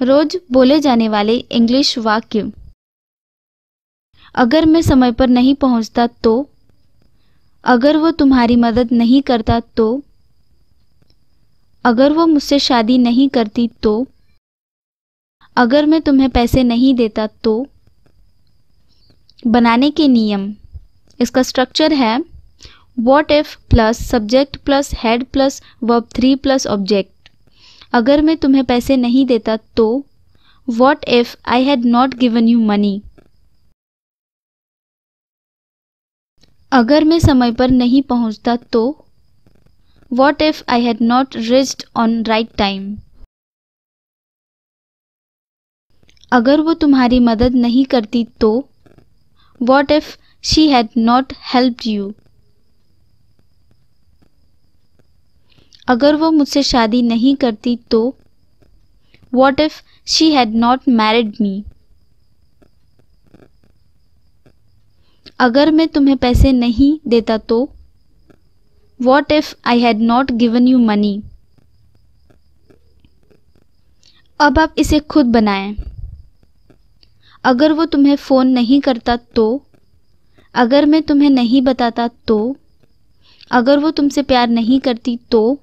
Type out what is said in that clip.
रोज बोले जाने वाले इंग्लिश वाक्य। अगर मैं समय पर नहीं पहुँचता तो अगर वो तुम्हारी मदद नहीं करता तो अगर वो मुझसे शादी नहीं करती तो अगर मैं तुम्हें पैसे नहीं देता तो बनाने के नियम। इसका स्ट्रक्चर है what if plus subject plus head plus verb three plus object अगर मैं तुम्हें पैसे नहीं देता तो what if I had not given you money अगर मैं समय पर नहीं पहुँचता तो what if I had not reached on right time अगर वो तुम्हारी मदद नहीं करती तो what if she had not help you अगर वो मुझसे शादी नहीं करती तो? What if she had not married me अगर मैं तुम्हें पैसे नहीं देता तो? What if I had not given you money अब आप इसे खुद बनाएँ। अगर वो तुम्हें फ़ोन नहीं करता तो? अगर मैं तुम्हें नहीं बताता तो? अगर वो तुमसे प्यार नहीं करती तो?